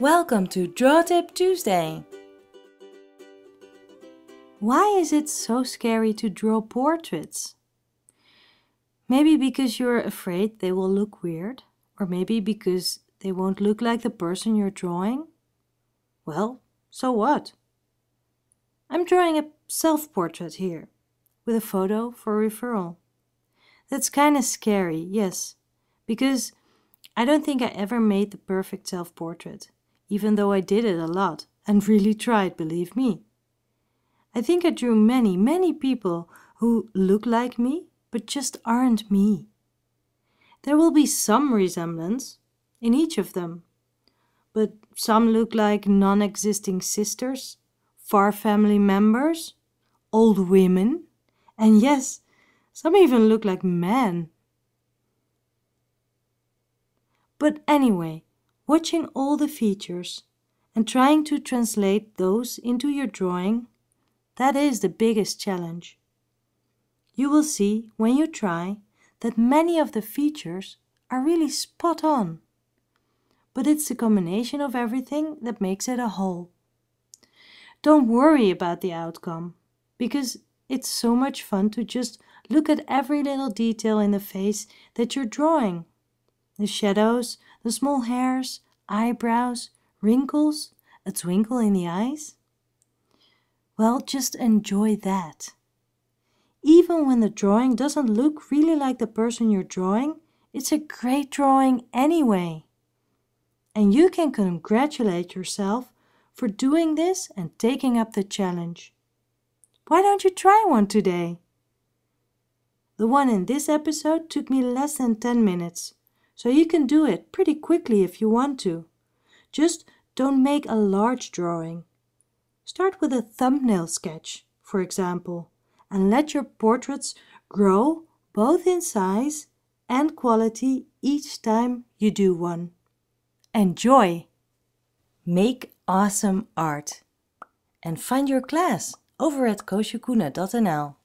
Welcome to Draw Tip Tuesday! Why is it so scary to draw portraits? Maybe because you're afraid they will look weird, or maybe because they won't look like the person you're drawing? Well, so what? I'm drawing a self-portrait here, with a photo for referral. That's kinda scary, yes, because I don't think I ever made the perfect self-portrait, even though I did it a lot and really tried, believe me. I think I drew many, many people who look like me, but just aren't me. There will be some resemblance in each of them, but some look like non-existing sisters, far family members, old women, and yes, some even look like men. But anyway, watching all the features and trying to translate those into your drawing, that is the biggest challenge. You will see when you try that many of the features are really spot on. But it's the combination of everything that makes it a whole. Don't worry about the outcome, because it's so much fun to just look at every little detail in the face that you're drawing. The shadows, the small hairs, eyebrows, wrinkles, a twinkle in the eyes. Well, just enjoy that. Even when the drawing doesn't look really like the person you're drawing, it's a great drawing anyway. And you can congratulate yourself for doing this and taking up the challenge. Why don't you try one today? The one in this episode took me less than 10 minutes, so you can do it pretty quickly if you want to. Just don't make a large drawing. Start with a thumbnail sketch, for example, and let your portraits grow both in size and quality each time you do one. Enjoy! Make awesome art and find your class over at koosjekoene.nl.